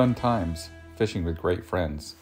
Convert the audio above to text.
fun times fishing with great friends.